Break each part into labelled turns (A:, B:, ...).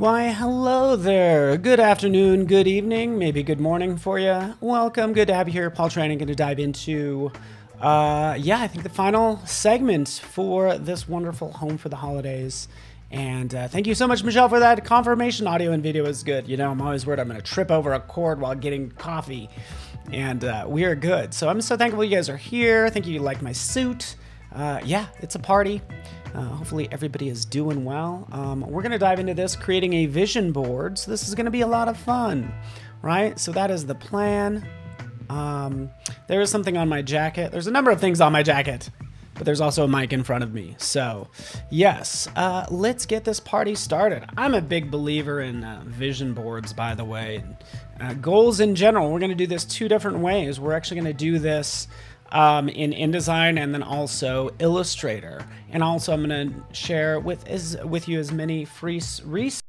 A: Why, hello there. Good afternoon, good evening, maybe good morning for you. Welcome. Good to have you here. Paul Trani going to dive into, uh, yeah, I think the final segment for this wonderful Home for the Holidays. And uh, thank you so much, Michelle, for that confirmation. Audio and video is good. You know, I'm always worried I'm going to trip over a cord while getting coffee. And uh, we are good. So I'm so thankful you guys are here. Thank you, you like my suit. Uh, yeah, it's a party. Uh, hopefully everybody is doing well. Um, we're going to dive into this, creating a vision board. So this is going to be a lot of fun, right? So that is the plan. Um, there is something on my jacket. There's a number of things on my jacket, but there's also a mic in front of me. So yes, uh, let's get this party started. I'm a big believer in uh, vision boards, by the way. Uh, goals in general. We're going to do this two different ways. We're actually going to do this um, in InDesign and then also Illustrator. And also, I'm going to share with as with you as many free resources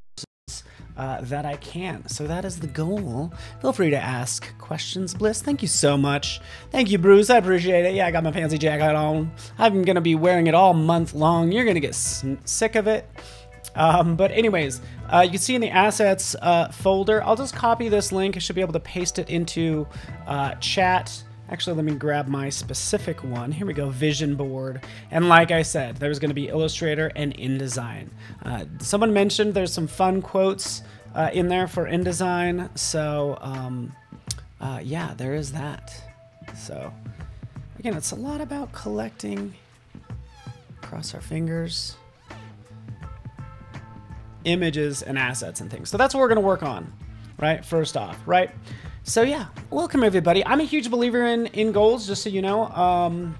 A: uh, that I can. So that is the goal. Feel free to ask questions, Bliss. Thank you so much. Thank you, Bruce. I appreciate it. Yeah, I got my fancy jacket on. I'm going to be wearing it all month long. You're going to get sick of it. Um, but anyways, uh, you can see in the assets uh, folder, I'll just copy this link. I should be able to paste it into uh, chat Actually, let me grab my specific one. Here we go, vision board. And like I said, there's going to be Illustrator and InDesign. Uh, someone mentioned there's some fun quotes uh, in there for InDesign. So um, uh, yeah, there is that. So again, it's a lot about collecting, cross our fingers, images and assets and things. So that's what we're going to work on, right? First off, right? So yeah, welcome everybody. I'm a huge believer in in goals, just so you know. Um,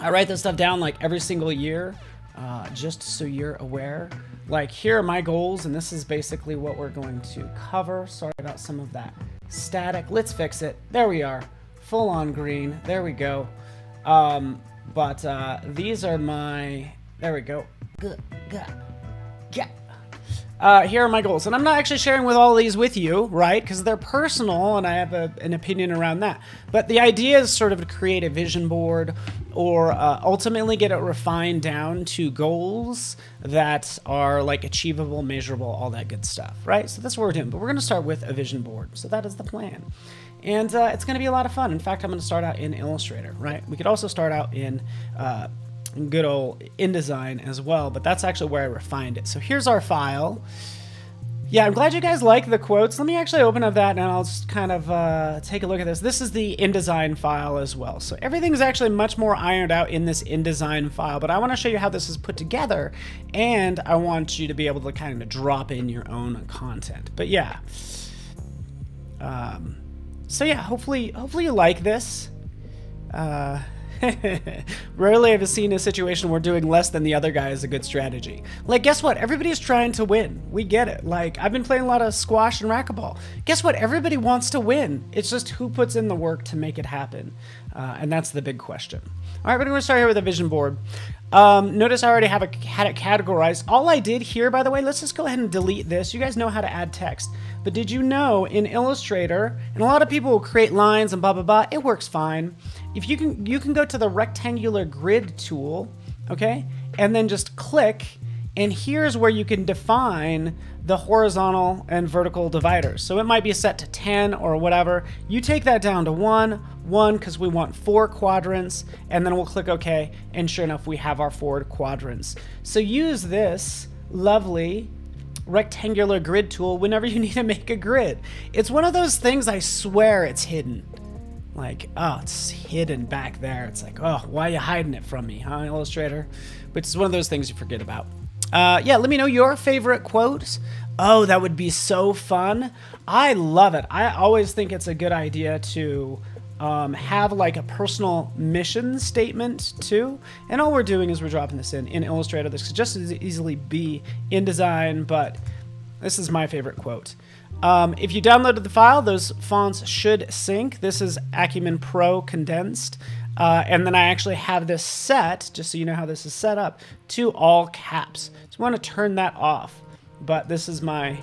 A: I write this stuff down like every single year, uh, just so you're aware. Like here are my goals, and this is basically what we're going to cover. Sorry about some of that static. Let's fix it. There we are, full on green. There we go. Um, but uh, these are my. There we go. Good. Good. Yeah uh, here are my goals. And I'm not actually sharing with all these with you, right? Because they're personal and I have a, an opinion around that. But the idea is sort of to create a vision board or uh, ultimately get it refined down to goals that are like achievable, measurable, all that good stuff, right? So that's what we're doing. But we're going to start with a vision board. So that is the plan. And uh, it's going to be a lot of fun. In fact, I'm going to start out in Illustrator, right? We could also start out in uh, good old InDesign as well, but that's actually where I refined it. So here's our file. Yeah, I'm glad you guys like the quotes. Let me actually open up that and I'll just kind of uh, take a look at this. This is the InDesign file as well. So everything's actually much more ironed out in this InDesign file, but I want to show you how this is put together and I want you to be able to kind of drop in your own content. But yeah. Um, so yeah, hopefully, hopefully you like this. Uh, Rarely have I seen a situation where doing less than the other guy is a good strategy. Like, guess what? Everybody's trying to win. We get it. Like, I've been playing a lot of squash and racquetball. Guess what? Everybody wants to win. It's just who puts in the work to make it happen. Uh, and that's the big question. All right, but we're going to start here with a vision board. Um, notice I already have a, had it categorized. All I did here, by the way, let's just go ahead and delete this. You guys know how to add text. But did you know in Illustrator, and a lot of people will create lines and blah, blah, blah. It works fine. If you can, you can go to the rectangular grid tool, okay? And then just click, and here's where you can define the horizontal and vertical dividers. So it might be set to 10 or whatever. You take that down to one, one, because we want four quadrants, and then we'll click OK, and sure enough, we have our four quadrants. So use this lovely rectangular grid tool whenever you need to make a grid. It's one of those things I swear it's hidden. Like, oh, it's hidden back there. It's like, oh, why are you hiding it from me, huh, Illustrator? But it's one of those things you forget about. Uh, yeah, let me know your favorite quotes. Oh, that would be so fun. I love it. I always think it's a good idea to um, have like a personal mission statement too. And all we're doing is we're dropping this in in Illustrator. This could just as easily be InDesign, but this is my favorite quote. Um, if you downloaded the file, those fonts should sync. This is Acumin Pro condensed. Uh, and then I actually have this set, just so you know how this is set up, to all caps. So I want to turn that off. But this is my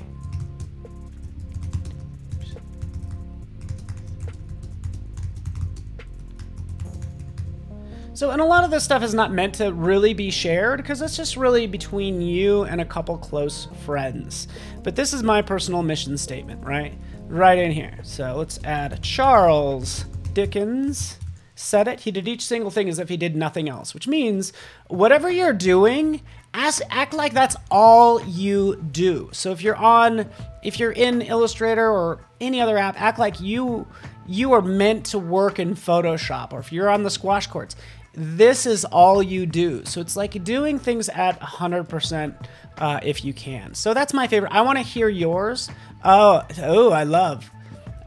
A: So, and a lot of this stuff is not meant to really be shared because it's just really between you and a couple close friends. But this is my personal mission statement, right? Right in here. So let's add Charles Dickens said it. He did each single thing as if he did nothing else, which means whatever you're doing, ask, act like that's all you do. So if you're on, if you're in Illustrator or any other app, act like you you are meant to work in Photoshop. Or if you're on the squash courts, this is all you do. So it's like doing things at 100% uh, if you can. So that's my favorite. I want to hear yours. Oh, oh, I love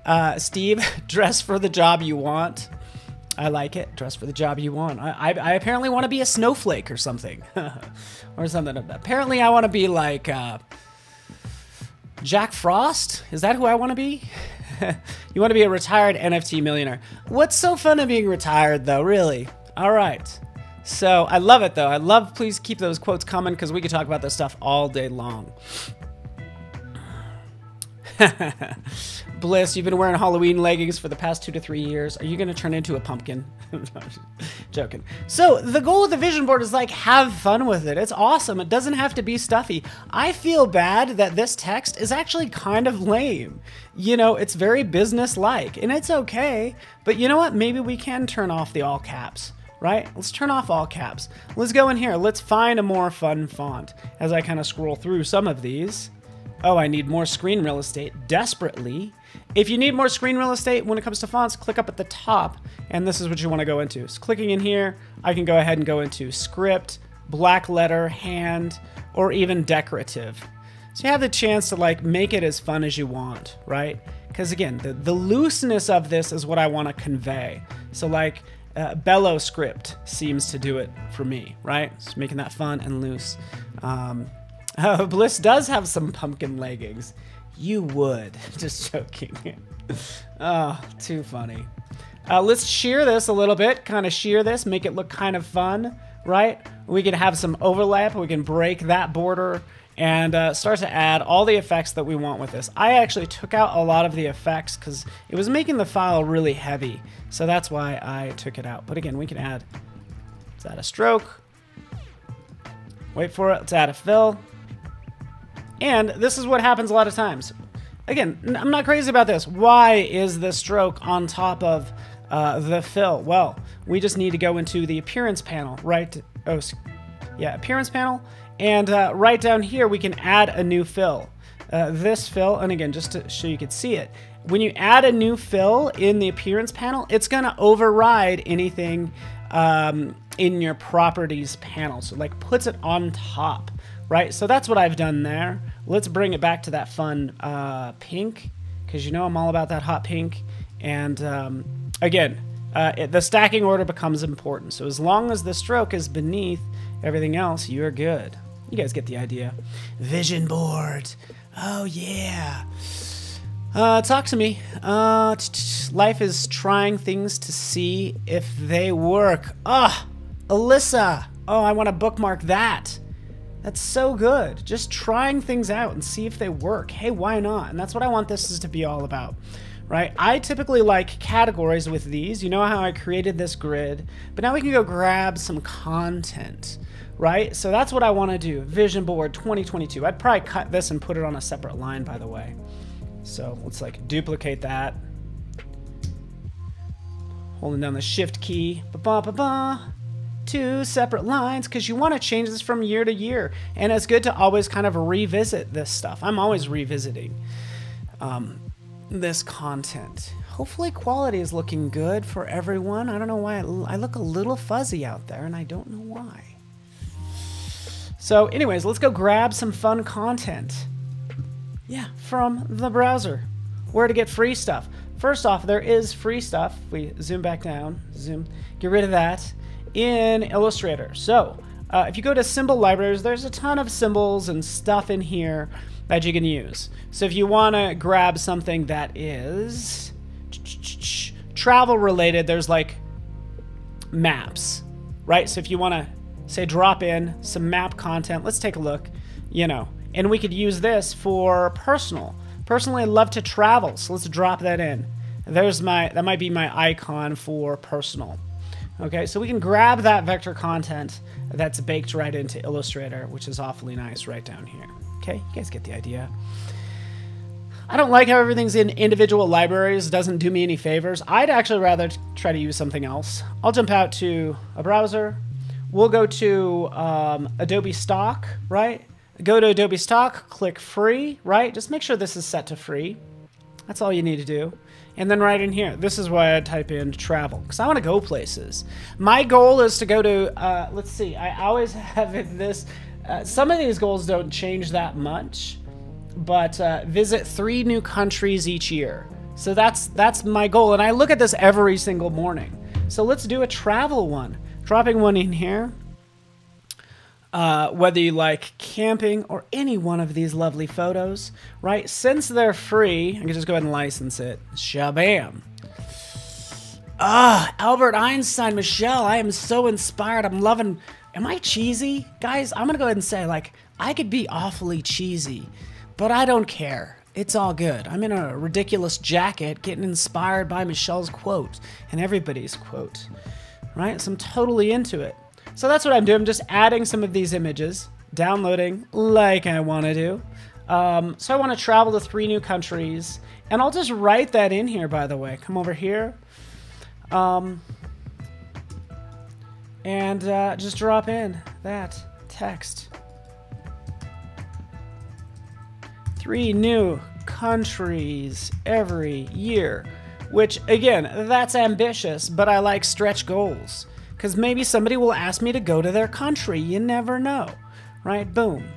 A: uh, Steve. Dress for the job you want. I like it. Dress for the job you want. I, I, I apparently want to be a snowflake or something, or something. Apparently, I want to be like uh, Jack Frost. Is that who I want to be? you want to be a retired NFT millionaire. What's so fun of being retired, though? Really? All right. So I love it, though. I love. Please keep those quotes coming because we could talk about this stuff all day long. Bliss, you've been wearing Halloween leggings for the past two to three years. Are you going to turn into a pumpkin? Joking. So, the goal of the vision board is like, have fun with it. It's awesome. It doesn't have to be stuffy. I feel bad that this text is actually kind of lame. You know, it's very business like, and it's okay. But you know what? Maybe we can turn off the all caps right? Let's turn off all caps. Let's go in here. Let's find a more fun font as I kind of scroll through some of these. Oh, I need more screen real estate desperately. If you need more screen real estate when it comes to fonts, click up at the top, and this is what you want to go into. So clicking in here, I can go ahead and go into script, black letter, hand, or even decorative. So you have the chance to like make it as fun as you want, right? Because again, the, the looseness of this is what I want to convey. So like uh, Bello script seems to do it for me, right? Just making that fun and loose. Um, uh, Bliss does have some pumpkin leggings. You would. Just joking. oh, too funny. Uh, let's shear this a little bit. Kind of shear this, make it look kind of fun, right? We can have some overlap. We can break that border and uh, start to add all the effects that we want with this. I actually took out a lot of the effects because it was making the file really heavy. So that's why I took it out. But again, we can add, let's add a stroke. Wait for it, let's add a fill. And this is what happens a lot of times. Again, I'm not crazy about this. Why is the stroke on top of uh, the fill? Well, we just need to go into the appearance panel, right? Oh, yeah, appearance panel. And uh, right down here, we can add a new fill. Uh, this fill, and again, just to show you could see it, when you add a new fill in the appearance panel, it's to override anything um, in your properties panel. So like puts it on top, right? So that's what I've done there. Let's bring it back to that fun uh, pink, because you know I'm all about that hot pink. And um, again, uh, it, the stacking order becomes important. So as long as the stroke is beneath everything else, you're good. You guys get the idea. Vision board. Oh, yeah. Uh, talk to me. Uh, life is trying things to see if they work. Ah, Alyssa. Oh, I want to bookmark that. That's so good. Just trying things out and see if they work. Hey, why not? And that's what I want this is to be all about. Right? I typically like categories with these. You know how I created this grid, but now we can go grab some content, right? So that's what I want to do. Vision board 2022. I'd probably cut this and put it on a separate line, by the way. So let's like duplicate that. Holding down the shift key. Ba ba ba ba two separate lines because you want to change this from year to year. And it's good to always kind of revisit this stuff. I'm always revisiting um, this content. Hopefully, quality is looking good for everyone. I don't know why I look a little fuzzy out there, and I don't know why. So, anyways, let's go grab some fun content. Yeah, from the browser. Where to get free stuff. First off, there is free stuff. We zoom back down, zoom, get rid of that in Illustrator. So uh, if you go to symbol libraries, there's a ton of symbols and stuff in here that you can use. So if you want to grab something that is travel related, there's like maps, right? So if you want to say drop in some map content, let's take a look, you know, and we could use this for personal. Personally, I love to travel, so let's drop that in. There's my, that might be my icon for personal. Okay, so we can grab that vector content that's baked right into Illustrator, which is awfully nice right down here. Okay, you guys get the idea. I don't like how everything's in individual libraries. It doesn't do me any favors. I'd actually rather try to use something else. I'll jump out to a browser. We'll go to um, Adobe Stock, right? Go to Adobe Stock, click free, right? Just make sure this is set to free. That's all you need to do. And then right in here, this is why I type in travel, because I want to go places. My goal is to go to, uh, let's see, I always have this, uh, some of these goals don't change that much, but uh, visit three new countries each year. So that's that's my goal, and I look at this every single morning. So let's do a travel one. Dropping one in here. Uh, whether you like camping or any one of these lovely photos, right? Since they're free, I can just go ahead and license it. Shabam. Ah, Albert Einstein, Michelle, I am so inspired. I'm loving. Am I cheesy? Guys, I'm gonna go ahead and say, like, I could be awfully cheesy, but I don't care. It's all good. I'm in a ridiculous jacket getting inspired by Michelle's quote and everybody's quote, right? So I'm totally into it. So that's what I'm doing. I'm just adding some of these images, downloading like I want to do. Um, so I want to travel to three new countries, and I'll just write that in here, by the way. Come over here. Um, and uh, just drop in that text. Three new countries every year, which, again, that's ambitious, but I like stretch goals. Because maybe somebody will ask me to go to their country. You never know. Right? Boom.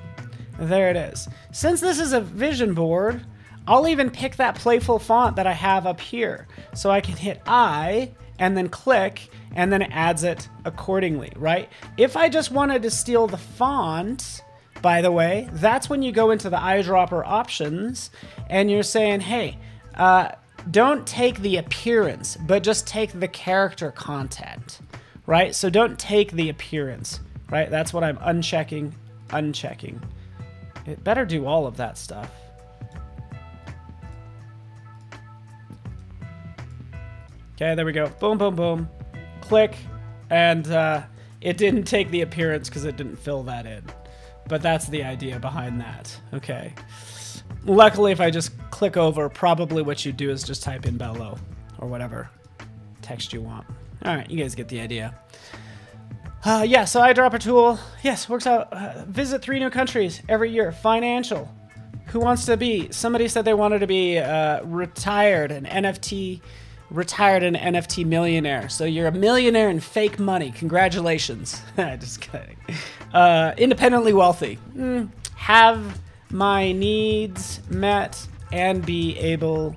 A: There it is. Since this is a vision board, I'll even pick that playful font that I have up here. So I can hit I and then click and then it adds it accordingly, right? If I just wanted to steal the font, by the way, that's when you go into the eyedropper options and you're saying, hey, uh, don't take the appearance, but just take the character content right? So don't take the appearance, right? That's what I'm unchecking, unchecking. It better do all of that stuff. Okay, there we go. Boom, boom, boom. Click, and uh, it didn't take the appearance because it didn't fill that in. But that's the idea behind that. Okay. Luckily, if I just click over, probably what you do is just type in bello or whatever text you want. All right, you guys get the idea. Uh, yeah, so I drop a tool, yes, works out. Uh, visit three new countries every year. Financial. Who wants to be? Somebody said they wanted to be uh, retired, an NFT, retired an NFT millionaire. So you're a millionaire in fake money. Congratulations. Just kidding. Uh, independently wealthy. Mm, have my needs met and be able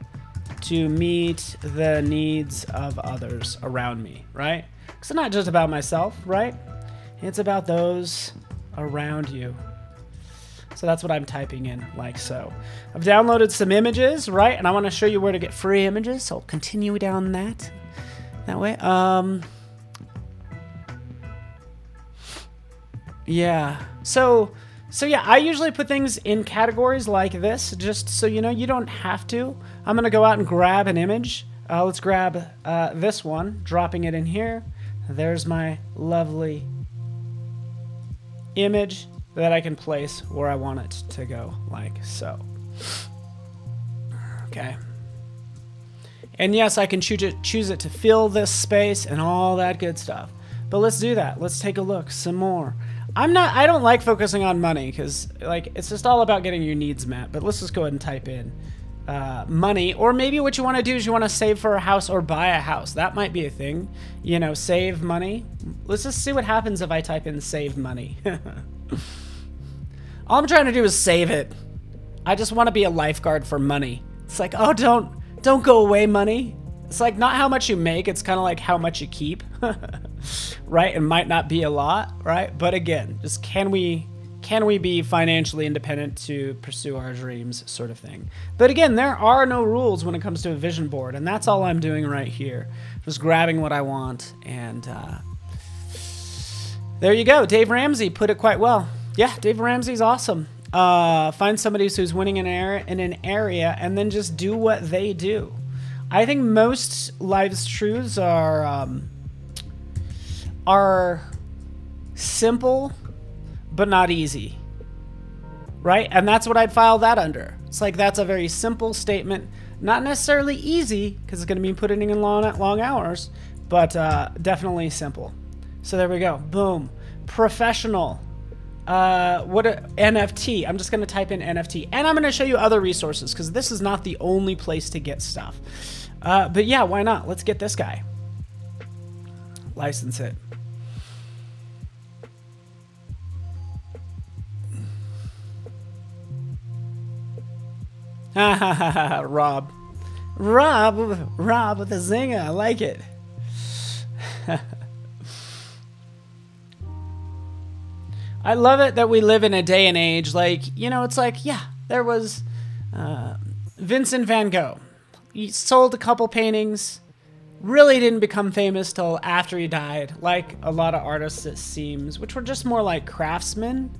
A: to meet the needs of others around me, right? It's not just about myself, right? It's about those around you. So that's what I'm typing in, like so. I've downloaded some images, right? And I want to show you where to get free images, so I'll continue down that that way. Um, yeah. So so yeah, I usually put things in categories like this, just so you know you don't have to. I'm gonna go out and grab an image. Uh, let's grab uh, this one, dropping it in here. There's my lovely image that I can place where I want it to go, like so. Okay. And yes, I can choose it, choose it to fill this space and all that good stuff. But let's do that. Let's take a look some more. I'm not. I don't like focusing on money because like it's just all about getting your needs met. But let's just go ahead and type in uh, money, or maybe what you want to do is you want to save for a house or buy a house. That might be a thing. You know, save money. Let's just see what happens if I type in save money. all I'm trying to do is save it. I just want to be a lifeguard for money. It's like, oh, don't don't go away, money. It's like not how much you make, it's kind of like how much you keep. right? It might not be a lot, right? But again, just can we can we be financially independent to pursue our dreams sort of thing. But again, there are no rules when it comes to a vision board, and that's all I'm doing right here. Just grabbing what I want and uh, there you go. Dave Ramsey put it quite well. Yeah, Dave Ramsey's awesome. Uh, find somebody who's winning in an, area, in an area and then just do what they do. I think most life's truths are um, are simple but not easy. Right? And that's what I'd file that under. It's like that's a very simple statement, not necessarily easy because it's going to be putting in long, long hours, but uh, definitely simple. So there we go. Boom. Professional. Uh, what a, NFT. I'm just going to type in NFT. And I'm going to show you other resources because this is not the only place to get stuff. Uh, but yeah, why not? Let's get this guy. License it. Rob. Rob, Rob with a zinger. I like it. I love it that we live in a day and age like, you know, it's like, yeah, there was uh, Vincent van Gogh. He sold a couple paintings, really didn't become famous till after he died, like a lot of artists, it seems, which were just more like craftsmen.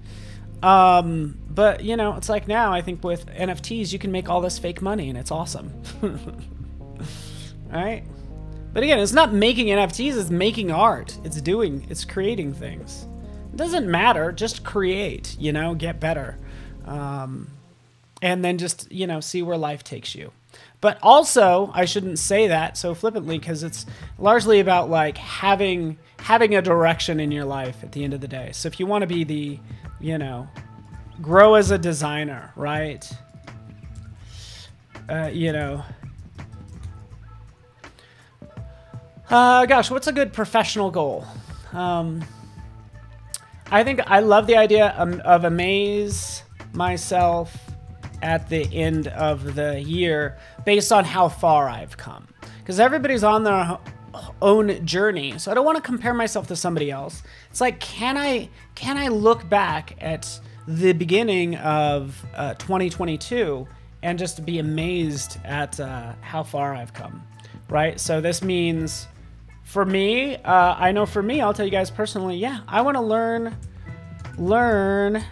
A: Um, but you know, it's like now I think with NFTs you can make all this fake money and it's awesome. right? But again, it's not making NFTs, it's making art. It's doing, it's creating things. It doesn't matter, just create, you know, get better. Um, and then just, you know, see where life takes you. But also, I shouldn't say that so flippantly because it's largely about like having having a direction in your life at the end of the day. So if you want to be the you know, grow as a designer, right? Uh, you know. Uh, gosh, what's a good professional goal? Um, I think I love the idea of, of amaze myself at the end of the year based on how far I've come. Because everybody's on their own journey. So I don't want to compare myself to somebody else. It's like, can I can I look back at the beginning of uh, 2022 and just be amazed at uh, how far I've come, right? So this means, for me, uh, I know for me, I'll tell you guys personally, yeah, I want to learn, learn,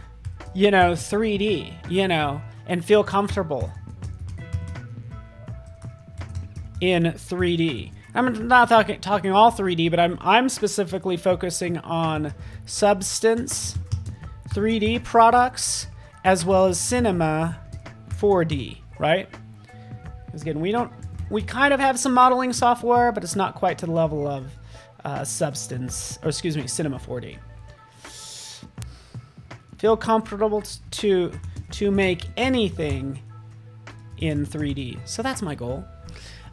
A: you know, 3D, you know, and feel comfortable in 3D. I'm not talking talking all 3D, but I'm I'm specifically focusing on Substance 3D products as well as Cinema 4D, right? Because again, we don't we kind of have some modeling software, but it's not quite to the level of uh, Substance, or excuse me, Cinema 4D. Feel comfortable to to make anything in 3D. So that's my goal.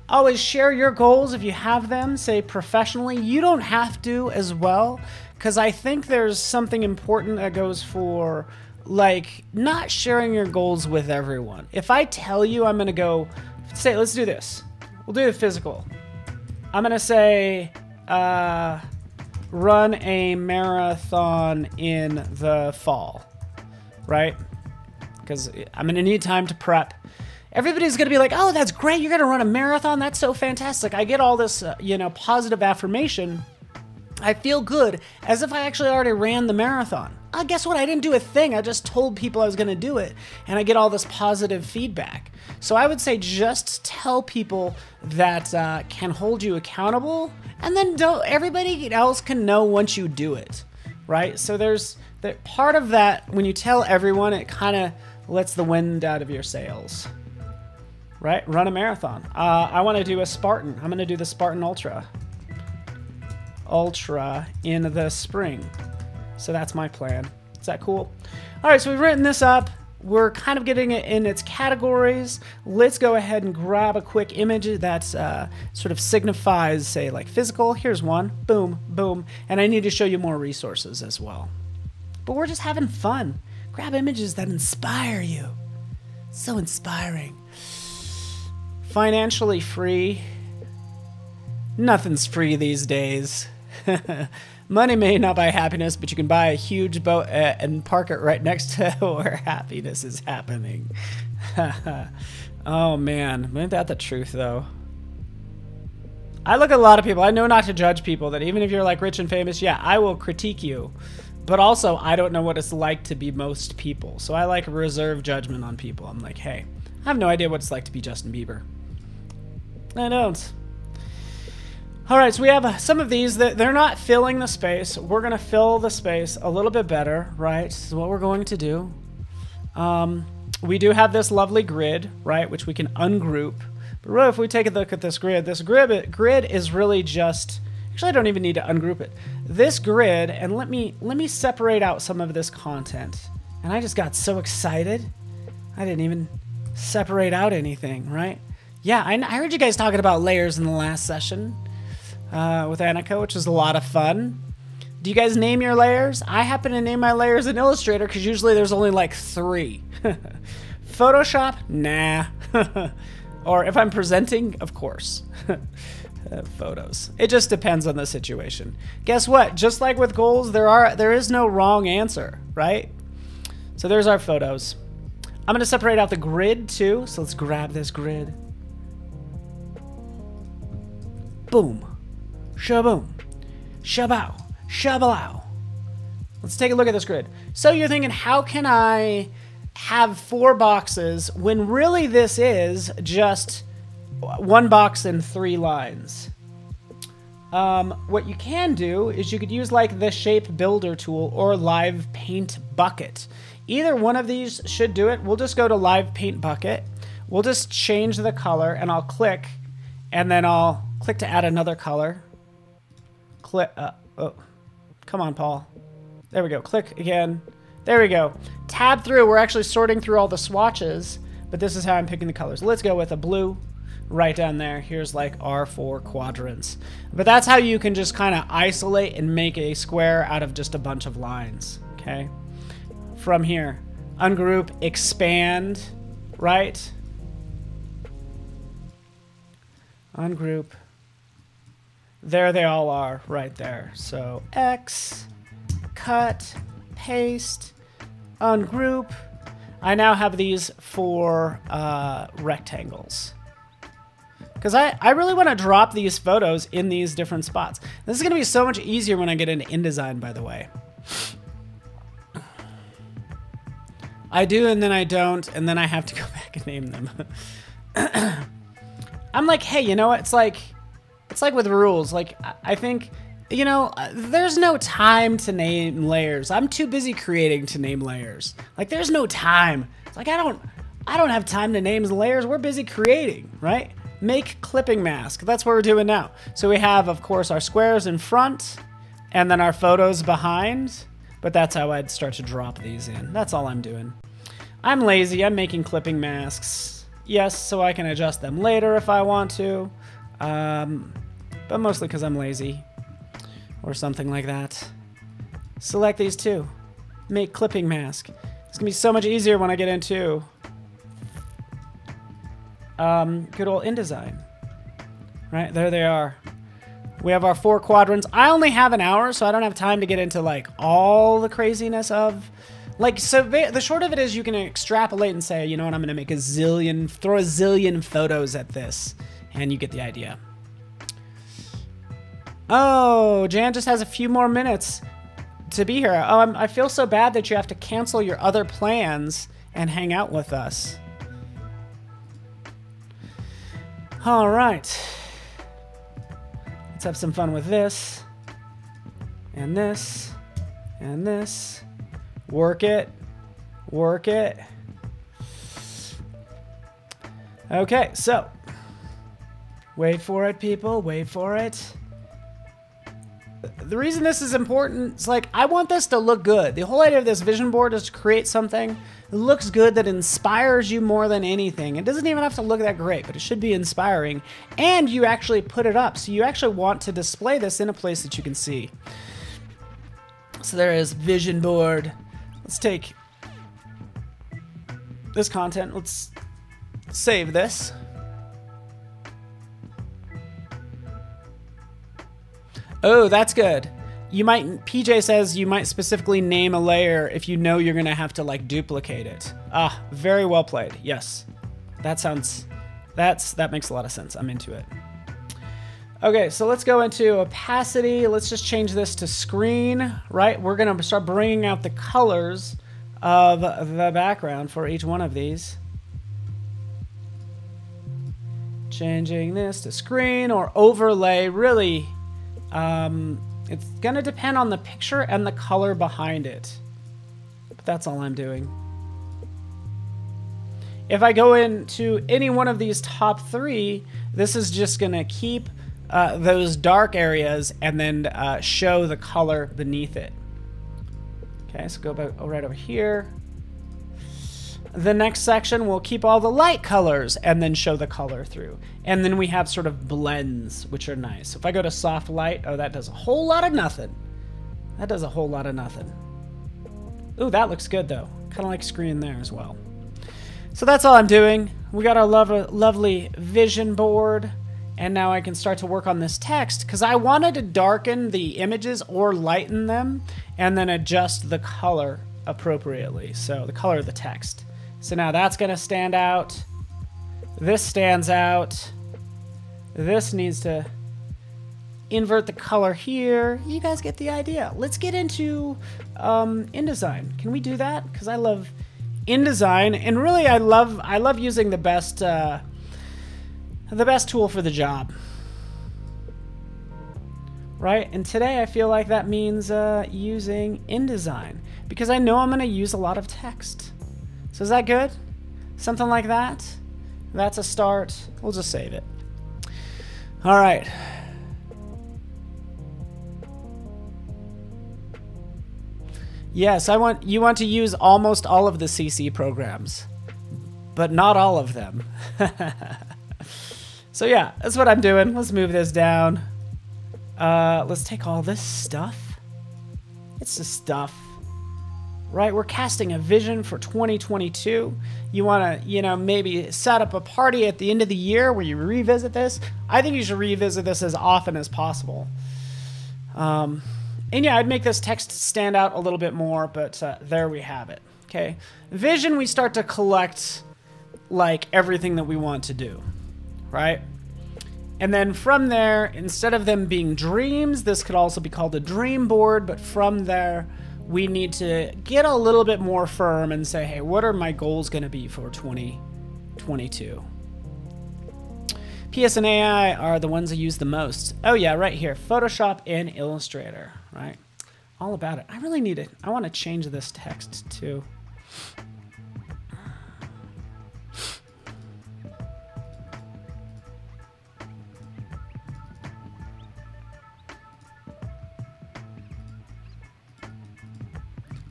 A: Always share your goals if you have them, say professionally. You don't have to as well, because I think there's something important that goes for like not sharing your goals with everyone. If I tell you I'm going to go, say, let's do this, we'll do the physical. I'm going to say, uh, run a marathon in the fall, right? Because I'm going to need time to prep everybody's going to be like, oh, that's great. You're going to run a marathon. That's so fantastic. I get all this, uh, you know, positive affirmation. I feel good as if I actually already ran the marathon. Uh, guess what? I didn't do a thing. I just told people I was going to do it. And I get all this positive feedback. So I would say just tell people that uh, can hold you accountable. And then don't, everybody else can know once you do it. Right? So there's that part of that when you tell everyone, it kind of lets the wind out of your sails right? Run a marathon. Uh, I want to do a Spartan. I'm going to do the Spartan Ultra. Ultra in the spring. So that's my plan. Is that cool? All right, so we've written this up. We're kind of getting it in its categories. Let's go ahead and grab a quick image that uh, sort of signifies, say, like physical. Here's one. Boom, boom. And I need to show you more resources as well. But we're just having fun. Grab images that inspire you. So inspiring financially free. Nothing's free these days. Money may not buy happiness, but you can buy a huge boat uh, and park it right next to where happiness is happening. oh man, isn't that the truth though? I look at a lot of people. I know not to judge people. That even if you're like rich and famous, yeah, I will critique you. But also, I don't know what it's like to be most people. So I like reserve judgment on people. I'm like, hey, I have no idea what it's like to be Justin Bieber. I don't. All right, so we have uh, some of these that they're not filling the space. We're going to fill the space a little bit better, right? This is what we're going to do. Um, we do have this lovely grid, right, which we can ungroup. But really, if we take a look at this grid, this grid, grid is really just... Actually, I don't even need to ungroup it. This grid, and let me let me separate out some of this content. And I just got so excited. I didn't even separate out anything, right? Yeah, I, I heard you guys talking about layers in the last session uh, with Annika, which was a lot of fun. Do you guys name your layers? I happen to name my layers in Illustrator because usually there's only like three. Photoshop? Nah. or if I'm presenting, of course. uh, photos. It just depends on the situation. Guess what? Just like with goals, there are there is no wrong answer, right? So there's our photos. I'm going to separate out the grid too. So let's grab this grid. Boom. Shaboom. Shabow. Shabalow. Let's take a look at this grid. So you're thinking, how can I have four boxes when really this is just one box and three lines? Um, what you can do is you could use like the shape builder tool or live paint bucket. Either one of these should do it. We'll just go to live paint bucket. We'll just change the color and I'll click and then I'll click to add another color. Click, uh, oh, come on, Paul. There we go. Click again. There we go. Tab through. We're actually sorting through all the swatches, but this is how I'm picking the colors. Let's go with a blue right down there. Here's like our four quadrants. But that's how you can just kind of isolate and make a square out of just a bunch of lines, okay? From here, ungroup, expand, right? Ungroup. There they all are right there. So X, cut, paste, ungroup. I now have these for uh, rectangles. Because I, I really want to drop these photos in these different spots. This is going to be so much easier when I get into InDesign, by the way. I do, and then I don't, and then I have to go back and name them. I'm like, hey, you know what? It's like, it's like with rules. Like, I think, you know, there's no time to name layers. I'm too busy creating to name layers. Like, there's no time. It's like, I don't, I don't have time to name layers. We're busy creating, right? Make clipping mask. That's what we're doing now. So we have, of course, our squares in front and then our photos behind. But that's how I'd start to drop these in. That's all I'm doing. I'm lazy. I'm making clipping masks. Yes, so I can adjust them later if I want to. Um, but mostly because I'm lazy. Or something like that. Select these two. Make clipping mask. It's to be so much easier when I get into um, good old InDesign. Right, there they are. We have our four quadrants. I only have an hour, so I don't have time to get into like all the craziness of like so the short of it is you can extrapolate and say, you know what, I'm gonna make a zillion throw a zillion photos at this, and you get the idea. Oh, Jan just has a few more minutes to be here. Oh, I'm, I feel so bad that you have to cancel your other plans and hang out with us. All right. Let's have some fun with this. And this. And this. Work it. Work it. Okay, so. Wait for it, people. Wait for it. The reason this is important is like, I want this to look good. The whole idea of this vision board is to create something it looks good, that inspires you more than anything. It doesn't even have to look that great, but it should be inspiring. And you actually put it up, so you actually want to display this in a place that you can see. So there is vision board. Let's take this content. Let's save this. Oh, that's good you might PJ says you might specifically name a layer if you know you're gonna have to like duplicate it. Ah, very well played. Yes, that sounds that's that makes a lot of sense. I'm into it. Okay, so let's go into opacity. Let's just change this to screen. Right, we're gonna start bringing out the colors of the background for each one of these. changing this to screen or overlay. Really, um, it's to depend on the picture and the color behind it. But that's all I'm doing. If I go into any one of these top three, this is just to keep uh, those dark areas and then uh, show the color beneath it. Okay, so go back right over here. The next section will keep all the light colors and then show the color through. And then we have sort of blends, which are nice. If I go to soft light, oh, that does a whole lot of nothing. That does a whole lot of nothing. Ooh, that looks good though. Kind of like screen there as well. So that's all I'm doing. We got our lo lovely vision board. And now I can start to work on this text because I wanted to darken the images or lighten them and then adjust the color appropriately. So the color of the text. So now that's to stand out. This stands out. This needs to invert the color here. You guys get the idea. Let's get into um, InDesign. Can we do that? Because I love InDesign, and really I love I love using the best uh, the best tool for the job. Right? And today I feel like that means uh, using InDesign because I know I'm going to use a lot of text. So is that good? Something like that? That's a start. We'll just save it. All right. Yes, I want you want to use almost all of the CC programs, but not all of them. so yeah, that's what I'm doing. Let's move this down. Uh, let's take all this stuff. It's the stuff, right? We're casting a vision for 2022. You want to, you know, maybe set up a party at the end of the year where you revisit this. I think you should revisit this as often as possible. Um, and yeah, I'd make this text stand out a little bit more, but uh, there we have it. Okay. Vision, we start to collect like everything that we want to do, right? And then from there, instead of them being dreams, this could also be called a dream board, but from there, we need to get a little bit more firm and say, hey, what are my goals going to be for 2022? PS and AI are the ones I use the most. Oh yeah, right here, Photoshop and Illustrator, right? All about it. I really need it. I want to change this text too.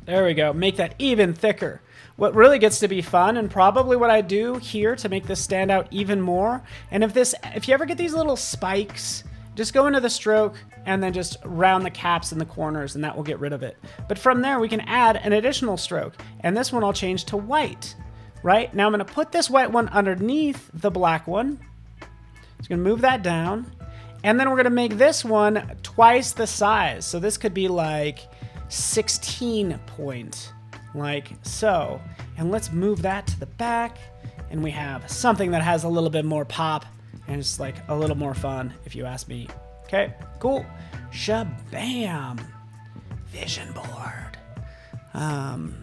A: There we go. Make that even thicker. What really gets to be fun, and probably what I do here to make this stand out even more, and if this, if you ever get these little spikes, just go into the stroke and then just round the caps in the corners and that will get rid of it. But from there we can add an additional stroke and this one I'll change to white, right? Now I'm gonna put this white one underneath the black one. Just gonna move that down and then we're gonna make this one twice the size. So this could be like 16 point like so. And let's move that to the back and we have something that has a little bit more pop and it's like a little more fun if you ask me. Okay, cool. Shabam. Vision board. Um,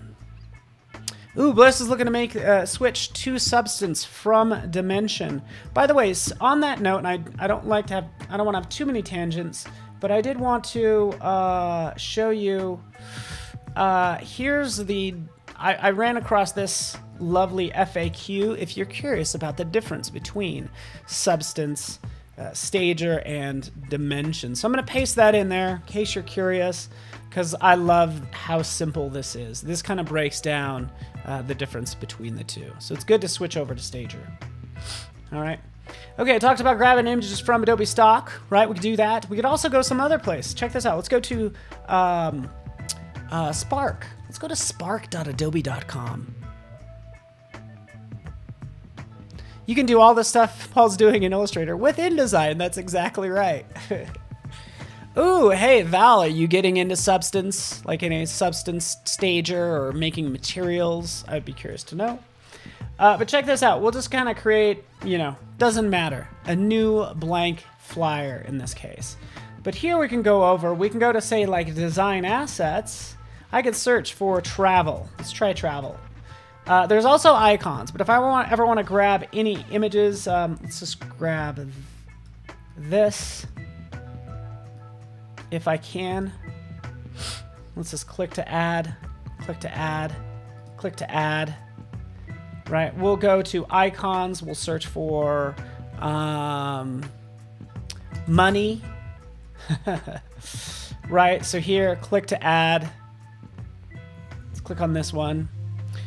A: Ooh, Bliss is looking to make uh, switch to substance from dimension. By the way, on that note, and I, I don't like to have, I don't want to have too many tangents, but I did want to uh, show you uh, here's the, I, I ran across this lovely FAQ if you're curious about the difference between substance, uh, stager, and dimension. So I'm going to paste that in there in case you're curious because I love how simple this is. This kind of breaks down uh, the difference between the two. So it's good to switch over to stager. All right. Okay, I talked about grabbing images from Adobe Stock, right? We could do that. We could also go some other place. Check this out. Let's go to um, uh, Spark. Let's go to spark.adobe.com. You can do all the stuff Paul's doing in Illustrator with InDesign. That's exactly right. Ooh, hey, Val, are you getting into substance, like in a substance stager or making materials? I'd be curious to know. Uh, but check this out. We'll just kind of create, you know, doesn't matter, a new blank flyer in this case. But here we can go over, we can go to say like design assets, I could search for travel. Let's try travel. Uh, there's also icons, but if I want, ever want to grab any images, um, let's just grab this if I can. Let's just click to add, click to add, click to add. Right, we'll go to icons. We'll search for um, money. right, so here, click to add. Let's click on this one.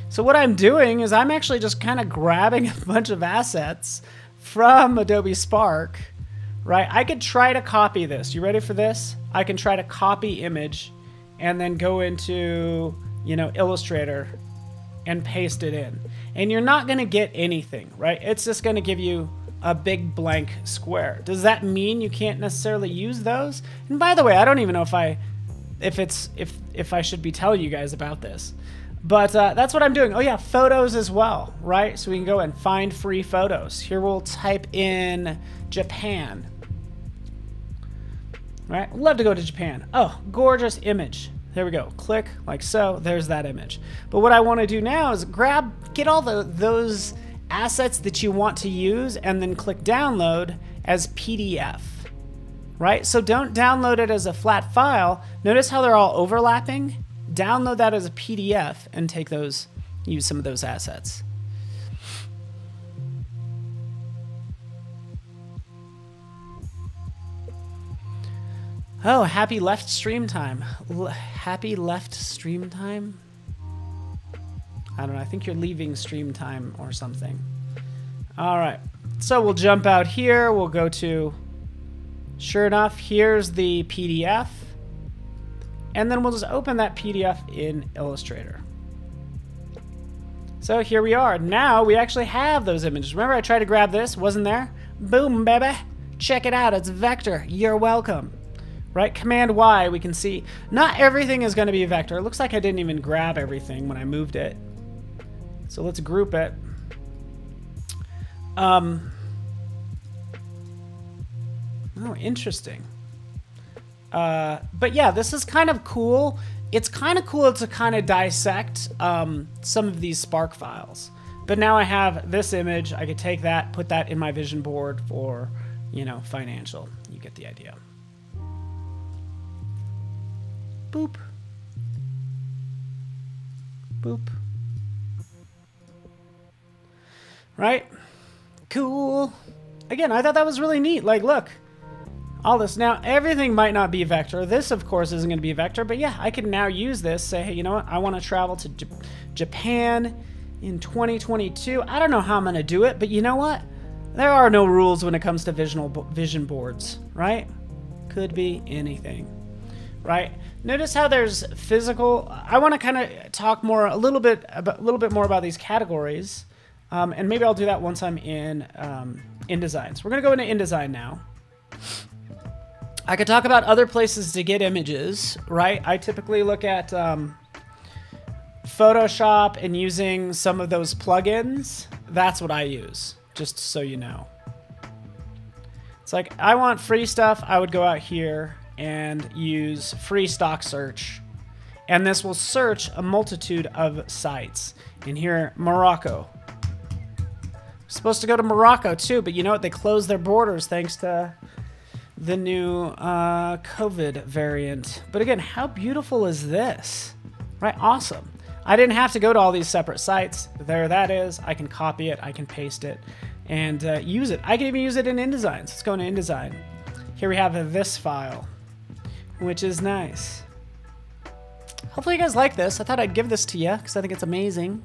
A: So what I'm doing is I'm actually just kind of grabbing a bunch of assets from Adobe Spark, right? I could try to copy this. You ready for this? I can try to copy image and then go into, you know, Illustrator and paste it in. And you're not to get anything, right? It's just to give you a big blank square. Does that mean you can't necessarily use those? And by the way, I don't even know if I if it's if if I should be telling you guys about this. But uh, that's what I'm doing. Oh yeah, photos as well, right? So we can go and find free photos. Here we'll type in Japan. Right? Love to go to Japan. Oh, gorgeous image. There we go. Click like so. There's that image. But what I want to do now is grab, get all the those assets that you want to use, and then click download as PDF. Right? So don't download it as a flat file. Notice how they're all overlapping. Download that as a PDF and take those, use some of those assets. Oh, happy left stream time. Happy left stream time? I don't know. I think you're leaving stream time or something. All right. So we'll jump out here. We'll go to, sure enough, here's the PDF. And then we'll just open that PDF in Illustrator. So here we are. Now we actually have those images. Remember I tried to grab this? Wasn't there? Boom, baby. Check it out. It's vector. You're welcome right? Command Y, we can see not everything is going to be a vector. It looks like I didn't even grab everything when I moved it. So let's group it. Um, oh, interesting. Uh, but yeah, this is kind of cool. It's kind of cool to kind of dissect um, some of these Spark files. But now I have this image. I could take that, put that in my vision board for, you know, financial. You get the idea. Boop. Boop. Right? Cool. Again, I thought that was really neat. Like, look. All this. Now, everything might not be vector. This, of course, isn't going to be a vector. But yeah, I can now use this. Say, hey, you know what? I want to travel to J Japan in 2022. I don't know how I'm going to do it. But you know what? There are no rules when it comes to visional, vision boards, right? Could be anything, right? Notice how there's physical. I want to kind of talk more a little bit a little bit more about these categories, um, and maybe I'll do that once I'm in um, InDesign. So we're gonna go into InDesign now. I could talk about other places to get images, right? I typically look at um, Photoshop and using some of those plugins. That's what I use, just so you know. It's like I want free stuff. I would go out here and use free stock search. And this will search a multitude of sites. And here, Morocco. Supposed to go to Morocco too, but you know what? They closed their borders thanks to the new uh, COVID variant. But again, how beautiful is this? Right? Awesome. I didn't have to go to all these separate sites. There that is. I can copy it. I can paste it and uh, use it. I can even use it in InDesign. So let's go into InDesign. Here we have this file which is nice. Hopefully you guys like this. I thought I'd give this to you because I think it's amazing.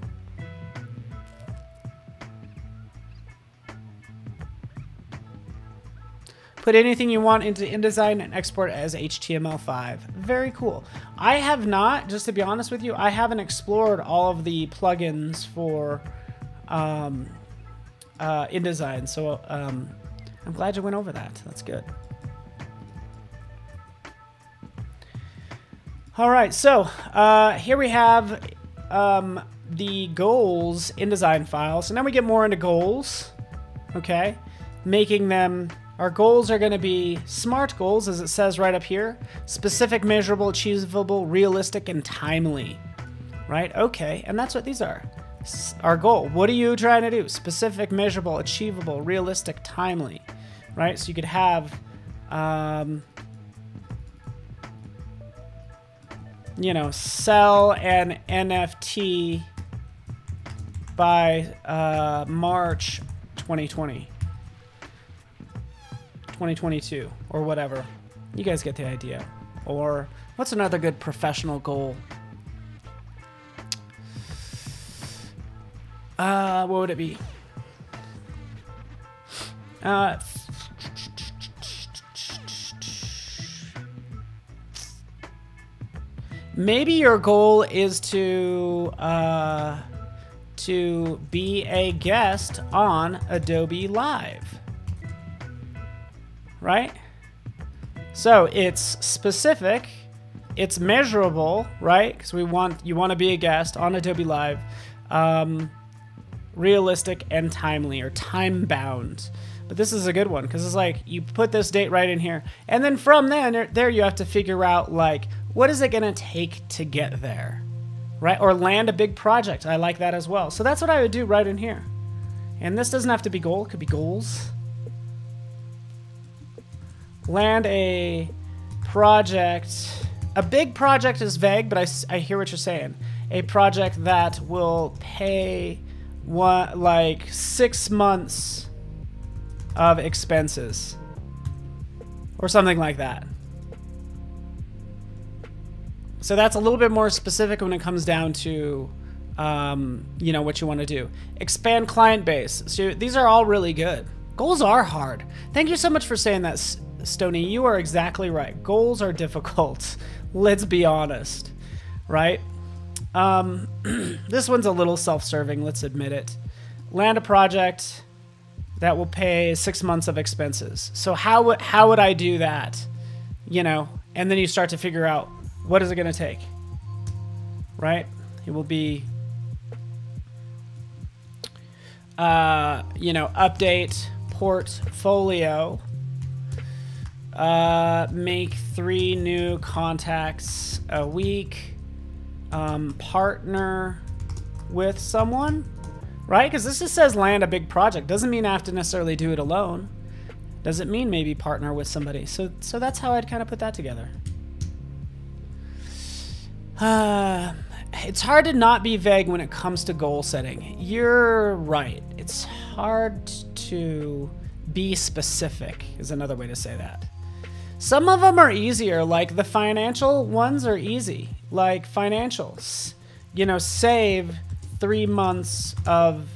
A: Put anything you want into InDesign and export as HTML5. Very cool. I have not, just to be honest with you, I haven't explored all of the plugins for um, uh, InDesign. So um, I'm glad you went over that. That's good. All right, so uh, here we have um, the goals InDesign file. So now we get more into goals, okay? Making them, our goals are gonna be SMART goals, as it says right up here. Specific, measurable, achievable, realistic, and timely, right? Okay, and that's what these are. our goal. What are you trying to do? Specific, measurable, achievable, realistic, timely, right? So you could have, um, you know, sell an NFT by uh, March 2020, 2022, or whatever. You guys get the idea. Or what's another good professional goal? Uh, what would it be? Uh, maybe your goal is to uh, to be a guest on Adobe Live, right? So it's specific, it's measurable, right? Because we want you want to be a guest on Adobe Live. Um, realistic and timely or time bound. But this is a good one because it's like you put this date right in here, and then from then there you have to figure out like what is it going to take to get there, right? Or land a big project. I like that as well. So that's what I would do right in here. And this doesn't have to be goal; it could be goals. Land a project. A big project is vague, but I, I hear what you're saying. A project that will pay what like six months of expenses or something like that. So that's a little bit more specific when it comes down to, um, you know, what you want to do. Expand client base. So these are all really good. Goals are hard. Thank you so much for saying that, Stony. You are exactly right. Goals are difficult. Let's be honest, right? Um, this one's a little self-serving, let's admit it. Land a project that will pay six months of expenses. So how would how would I do that? You know, and then you start to figure out what is it going to take, right? It will be, uh, you know, update portfolio. Uh, make three new contacts a week um, partner with someone, right? Because this just says land a big project. Doesn't mean I have to necessarily do it alone. Does it mean maybe partner with somebody? So, so that's how I'd kind of put that together. Uh, it's hard to not be vague when it comes to goal setting. You're right. It's hard to be specific, is another way to say that. Some of them are easier, like the financial ones are easy like financials. You know, save three months of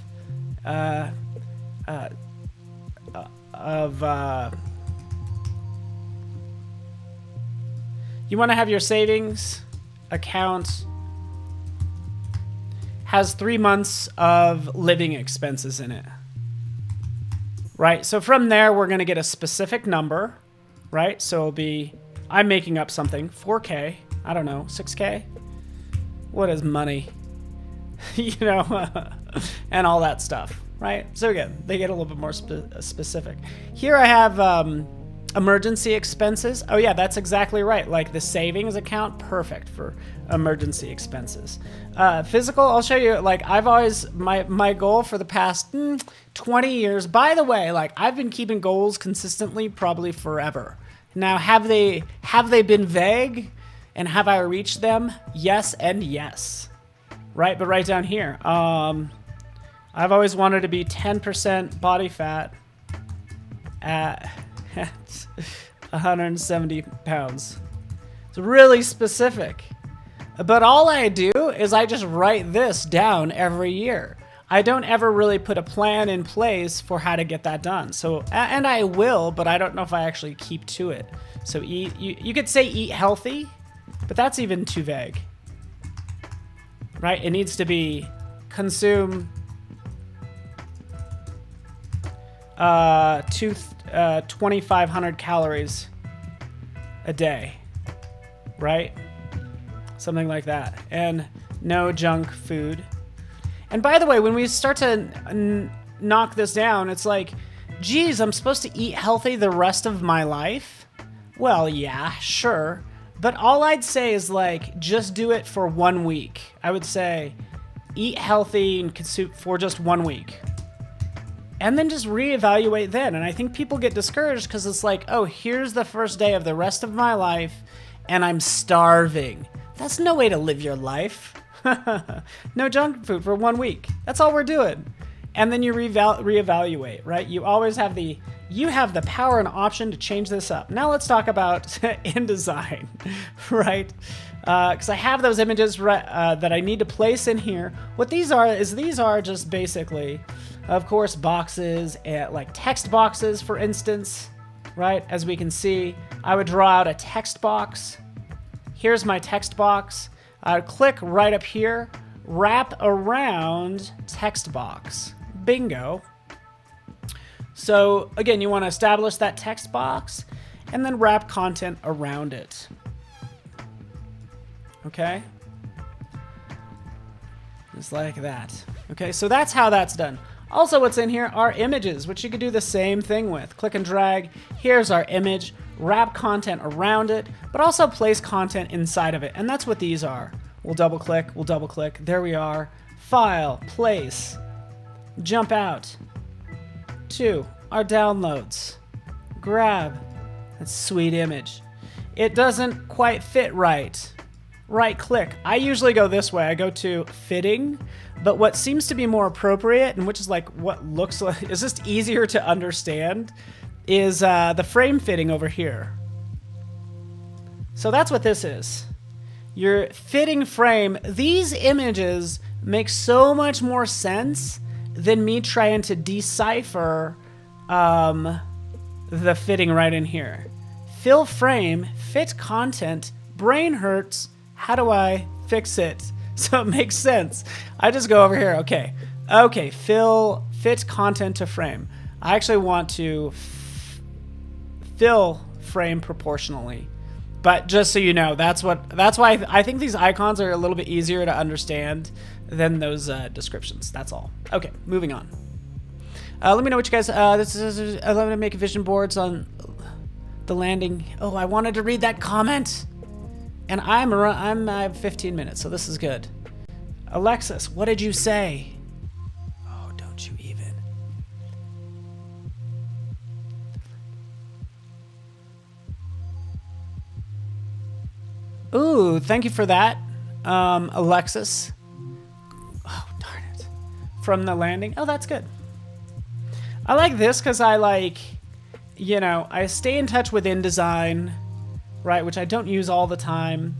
A: uh, uh, uh, of uh, you want to have your savings account has three months of living expenses in it. Right? So from there, we're going to get a specific number, right? So it'll be, I'm making up something, 4K. I don't know, 6K? What is money? you know, and all that stuff, right? So again, they get a little bit more spe specific. Here I have um, emergency expenses. Oh yeah, that's exactly right. Like the savings account, perfect for emergency expenses. Uh, physical, I'll show you. Like I've always my my goal for the past mm, 20 years. By the way, like I've been keeping goals consistently probably forever. Now have they have they been vague? And have I reached them? Yes and yes. Right, but right down here. Um, I've always wanted to be 10% body fat at, at 170 pounds. It's really specific. But all I do is I just write this down every year. I don't ever really put a plan in place for how to get that done. So, and I will, but I don't know if I actually keep to it. So eat, you, you could say eat healthy, but that's even too vague. Right? It needs to be consume uh, two, uh, 2,500 calories a day. Right? Something like that. And no junk food. And by the way, when we start to knock this down, it's like, geez, I'm supposed to eat healthy the rest of my life? Well, yeah, sure. But all I'd say is like, just do it for one week. I would say, eat healthy and consume for just one week. And then just reevaluate then. And I think people get discouraged because it's like, oh, here's the first day of the rest of my life, and I'm starving. That's no way to live your life. no junk food for one week. That's all we're doing. And then you reevaluate, right? You always have the you have the power and option to change this up. Now let's talk about InDesign, right? Because uh, I have those images uh, that I need to place in here. What these are is these are just basically, of course, boxes, and, like text boxes, for instance, right? As we can see, I would draw out a text box. Here's my text box. I would click right up here, wrap around text box. Bingo. So again, you want to establish that text box and then wrap content around it. Okay? Just like that. Okay, so that's how that's done. Also what's in here are images, which you could do the same thing with. Click and drag, here's our image, wrap content around it, but also place content inside of it. And that's what these are. We'll double click, we'll double click, there we are. File, place, jump out. Two, our downloads. Grab that sweet image. It doesn't quite fit right. Right click. I usually go this way. I go to fitting, but what seems to be more appropriate and which is like what looks like is just easier to understand is uh, the frame fitting over here. So that's what this is. Your fitting frame. These images make so much more sense than me trying to decipher um, the fitting right in here. Fill frame, fit content, brain hurts. How do I fix it so it makes sense? I just go over here. Okay, okay. Fill fit content to frame. I actually want to fill frame proportionally. But just so you know, that's what that's why I, I think these icons are a little bit easier to understand than those uh, descriptions. That's all. Okay, moving on. Uh, let me know what you guys. Uh, this is. I love to make vision boards on the landing. Oh, I wanted to read that comment, and I'm I'm I have 15 minutes, so this is good. Alexis, what did you say? Oh, don't you even. Ooh, thank you for that, um, Alexis Oh, darn it. from the landing. Oh, that's good. I like this because I like, you know, I stay in touch with InDesign, right, which I don't use all the time,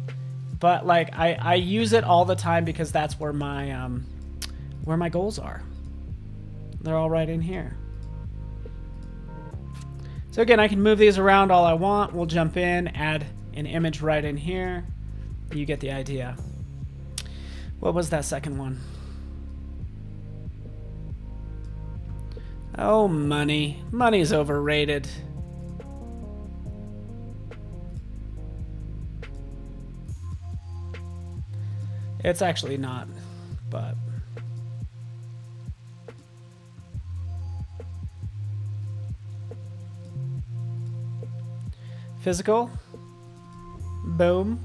A: but like I, I use it all the time because that's where my um, where my goals are. They're all right in here. So again, I can move these around all I want. We'll jump in, add an image right in here. You get the idea. What was that second one? Oh, money. Money's overrated. It's actually not, but... Physical. Boom.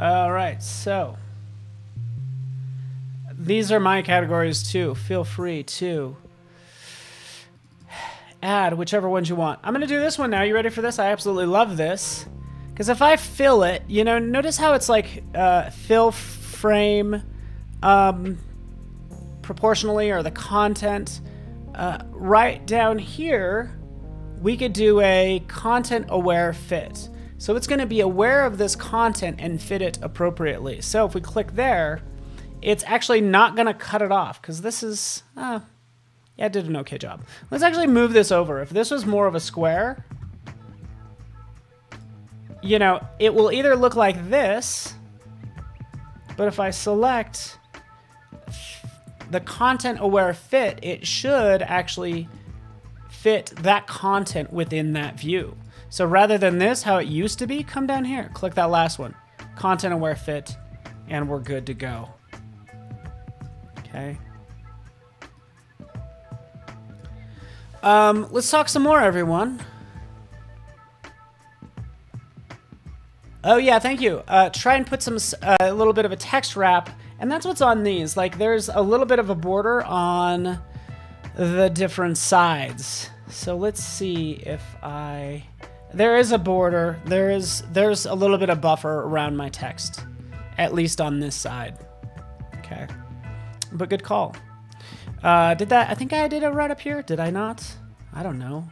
A: All right, so these are my categories too. Feel free to add whichever ones you want. I'm to do this one now. You ready for this? I absolutely love this. Because if I fill it, you know, notice how it's like uh, fill frame um, proportionally or the content. Uh, right down here, we could do a content aware fit. So it's to be aware of this content and fit it appropriately. So if we click there, it's actually not to cut it off because this is, uh, yeah, it did an okay job. Let's actually move this over. If this was more of a square, you know, it will either look like this, but if I select the content aware fit, it should actually fit that content within that view. So rather than this, how it used to be, come down here, click that last one, content aware fit, and we're good to go. Okay. Um, let's talk some more, everyone. Oh yeah, thank you. Uh, try and put some uh, a little bit of a text wrap, and that's what's on these. Like there's a little bit of a border on the different sides. So let's see if I. There is a border. There is there's a little bit of buffer around my text, at least on this side. Okay, but good call. Uh, did that? I think I did it right up here. Did I not? I don't know.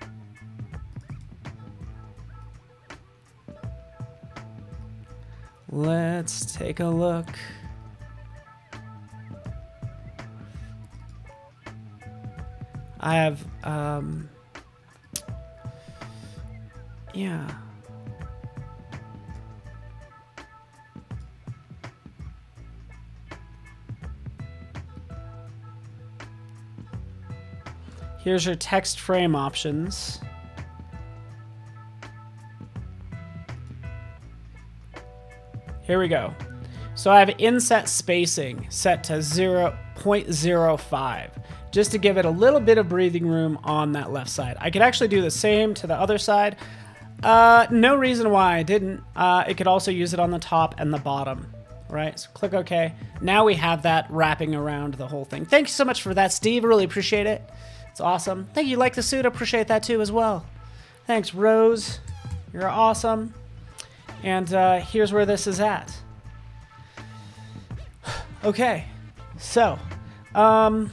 A: Let's take a look. I have, um, yeah. Here's your text frame options. Here we go. So I have inset spacing set to 0.05 just to give it a little bit of breathing room on that left side. I could actually do the same to the other side. Uh, no reason why I didn't. Uh, it could also use it on the top and the bottom, right? So click OK. Now we have that wrapping around the whole thing. Thank you so much for that, Steve. I really appreciate it. It's awesome. Thank you. Like the suit. Appreciate that too as well. Thanks, Rose. You're awesome. And uh, here's where this is at. Okay, so, um,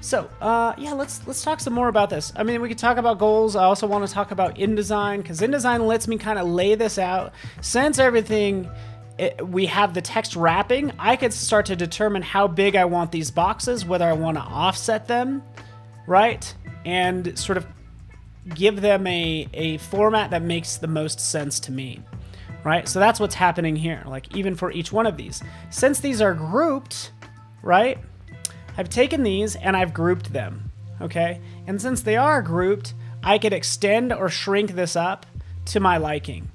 A: so uh, yeah, let's let's talk some more about this. I mean, we could talk about goals. I also want to talk about InDesign because InDesign lets me kind of lay this out. Since everything it, we have the text wrapping, I could start to determine how big I want these boxes, whether I want to offset them, right, and sort of give them a, a format that makes the most sense to me, right? So that's what's happening here, like even for each one of these. Since these are grouped, right, I've taken these and I've grouped them, okay? And since they are grouped, I could extend or shrink this up to my liking,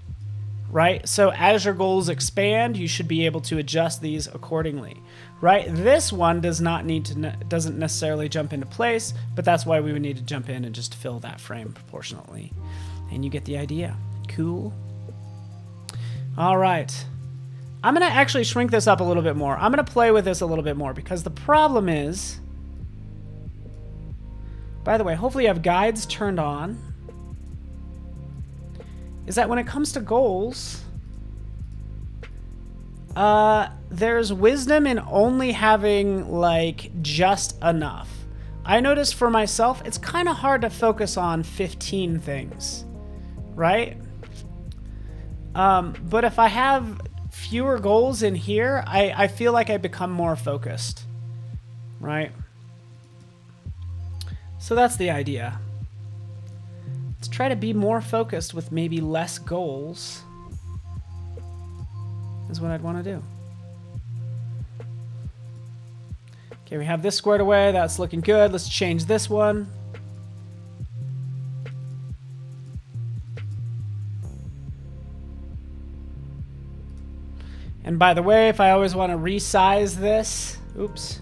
A: right? So as your goals expand, you should be able to adjust these accordingly, right? This one does not need to, ne doesn't necessarily jump into place, but that's why we would need to jump in and just fill that frame proportionately. And you get the idea. Cool. All right. I'm going to actually shrink this up a little bit more. I'm going to play with this a little bit more because the problem is... By the way, hopefully you have guides turned on. Is that when it comes to goals... Uh, there's wisdom in only having, like, just enough. I noticed for myself, it's kind of hard to focus on 15 things, right? Um, but if I have fewer goals in here, I, I feel like I become more focused, right? So that's the idea. Let's try to be more focused with maybe less goals is what I'd want to do. Okay, we have this squared away. That's looking good. Let's change this one. And by the way, if I always want to resize this, oops,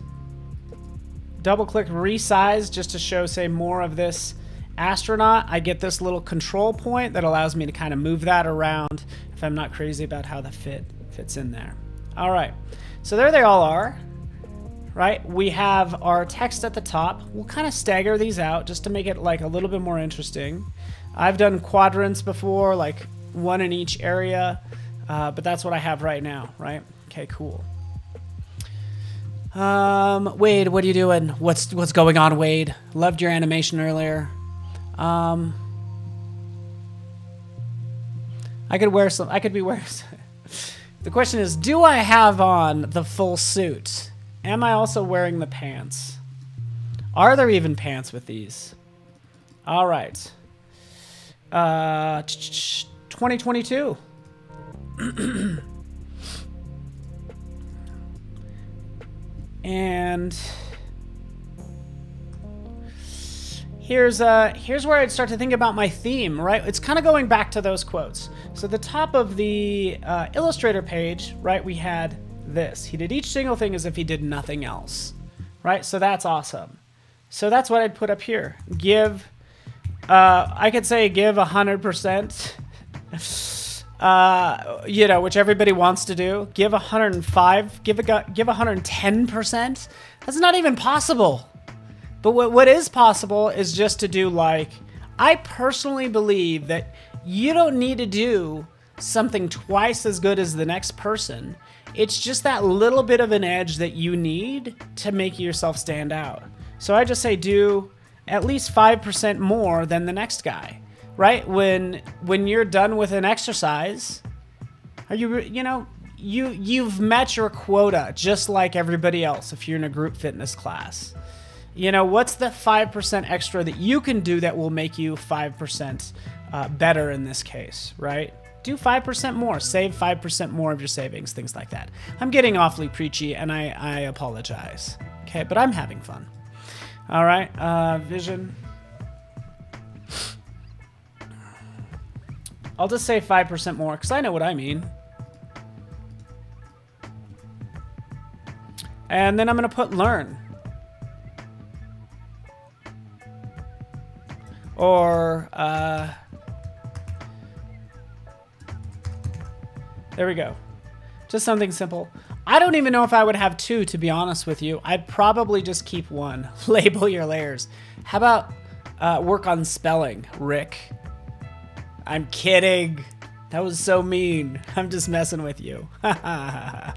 A: double click resize just to show, say, more of this astronaut, I get this little control point that allows me to kind of move that around if I'm not crazy about how the fit fits in there. All right, so there they all are, right? We have our text at the top. We'll kind of stagger these out just to make it like a little bit more interesting. I've done quadrants before, like one in each area, uh, but that's what I have right now, right? Okay, cool. Um, Wade, what are you doing? What's what's going on, Wade? Loved your animation earlier. Um, I could wear some. I could be wearing. The question is, do I have on the full suit? Am I also wearing the pants? Are there even pants with these? All right. Uh, 2022. and here's uh here's where I'd start to think about my theme, right? It's kind of going back to those quotes. So the top of the uh, Illustrator page, right, we had this. He did each single thing as if he did nothing else, right? So that's awesome. So that's what I'd put up here. Give Uh, I could say give 100%. Uh, you know, which everybody wants to do. Give 105, give a give 110%. That's not even possible. But what, what is possible is just to do like, I personally believe that you don't need to do something twice as good as the next person. It's just that little bit of an edge that you need to make yourself stand out. So I just say do at least 5% more than the next guy. Right? When when you're done with an exercise, are you you know, you you've met your quota just like everybody else if you're in a group fitness class. You know, what's the 5% extra that you can do that will make you 5% uh, better in this case, right? Do 5% more, save 5% more of your savings, things like that. I'm getting awfully preachy and I, I apologize. Okay, but I'm having fun. All right, uh, vision. I'll just say 5% more because I know what I mean. And then I'm going to put learn. Or, uh, there we go. Just something simple. I don't even know if I would have two, to be honest with you. I'd probably just keep one. Label your layers. How about uh, work on spelling, Rick? I'm kidding. That was so mean. I'm just messing with you. how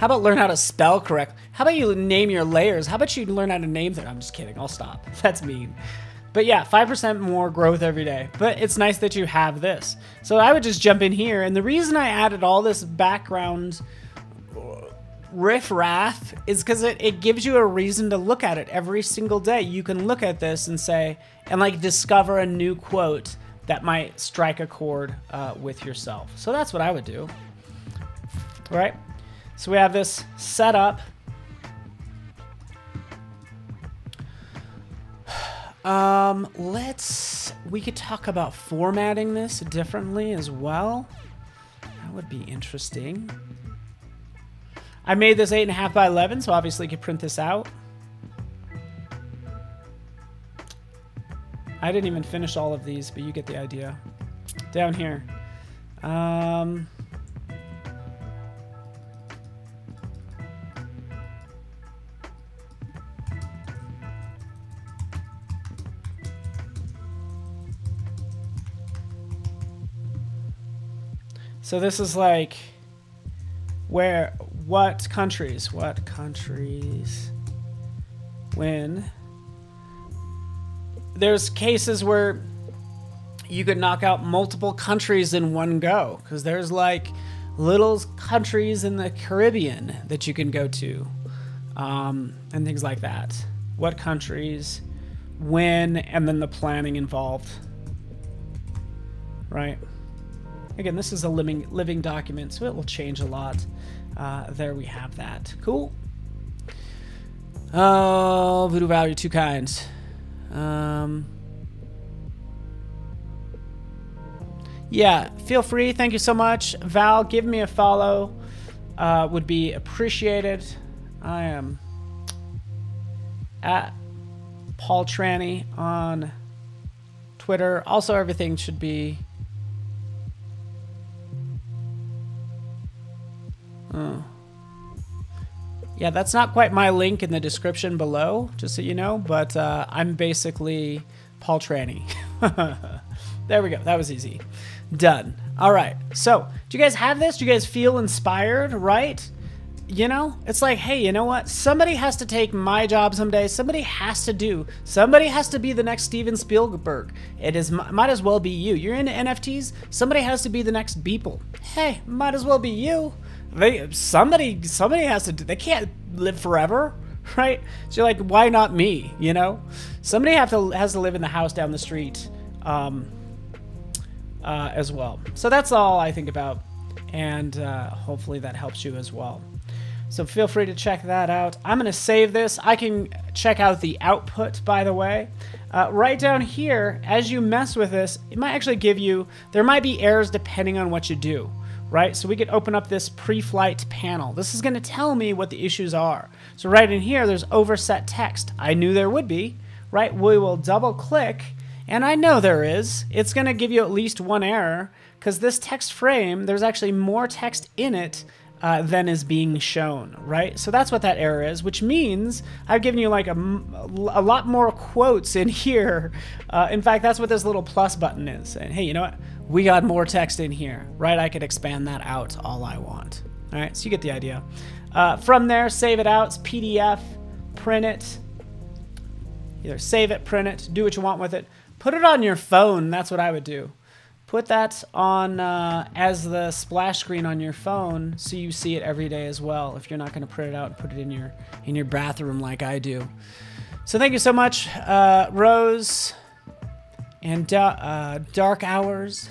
A: about learn how to spell correct? How about you name your layers? How about you learn how to name them? I'm just kidding. I'll stop. That's mean. But yeah, 5% more growth every day. But it's nice that you have this. So I would just jump in here. And the reason I added all this background riff raff is because it, it gives you a reason to look at it every single day. You can look at this and say, and like discover a new quote that might strike a chord uh, with yourself. So that's what I would do. All right. So we have this set up. Um, let's, we could talk about formatting this differently as well. That would be interesting. I made this 8.5 by 11, so obviously you could print this out. I didn't even finish all of these, but you get the idea. Down here. Um, So this is like where what countries what countries when there's cases where you could knock out multiple countries in one go because there's like little countries in the Caribbean that you can go to um, and things like that. What countries, when, and then the planning involved. Right. Again, this is a living living document, so it will change a lot. Uh, there we have that. Cool. Oh, voodoo value, two kinds. Um, yeah, feel free. Thank you so much. Val, give me a follow. Uh, would be appreciated. I am at Paul Trani on Twitter. Also, everything should be Yeah, that's not quite my link in the description below, just so you know, but uh, I'm basically Paul Trani. there we go. That was easy. Done. All right. So, do you guys have this? Do you guys feel inspired, right? You know, it's like, hey, you know what? Somebody has to take my job someday. Somebody has to do. Somebody has to be the next Steven Spielberg. It is might as well be you. You're into NFTs. Somebody has to be the next Beeple. Hey, might as well be you. They somebody somebody has to. They can't live forever, right? So you're like, why not me? You know, somebody have to has to live in the house down the street, um, uh, as well. So that's all I think about, and uh, hopefully that helps you as well. So feel free to check that out. I'm going to save this. I can check out the output, by the way. Uh, right down here, as you mess with this, it might actually give you, there might be errors depending on what you do right? So we could open up this pre-flight panel. This is going to tell me what the issues are. So right in here, there's overset text. I knew there would be, right? We will double click And I know there is. It's going to give you at least one error because this text frame, there's actually more text in it uh, than is being shown, right? So that's what that error is, which means I've given you like a, a lot more quotes in here. Uh, in fact, that's what this little plus button is. Saying, hey, you know what? We got more text in here, right? I could expand that out all I want. All right, so you get the idea. Uh, from there, save it out, it's PDF, print it. Either save it, print it, do what you want with it. Put it on your phone, that's what I would do put that on uh, as the splash screen on your phone so you see it every day as well if you're not going to print it out and put it in your in your bathroom like I do. So thank you so much, uh, Rose and uh, Dark Hours.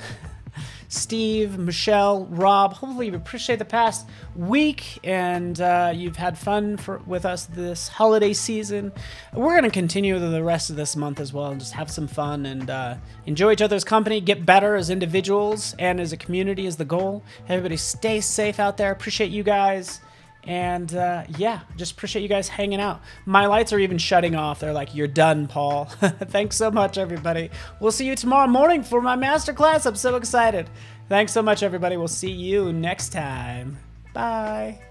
A: Steve, Michelle, Rob. Hopefully, you appreciate the past week and uh, you've had fun for, with us this holiday season. We're going to continue the rest of this month as well and just have some fun and uh, enjoy each other's company, get better as individuals and as a community is the goal. Everybody stay safe out there. Appreciate you guys. And uh, yeah, just appreciate you guys hanging out. My lights are even shutting off. They're like, you're done, Paul. Thanks so much, everybody. We'll see you tomorrow morning for my masterclass. I'm so excited. Thanks so much, everybody. We'll see you next time. Bye.